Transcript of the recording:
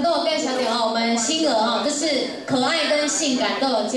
都有更小点啊，我们星儿哈，就是可爱跟性感都有兼。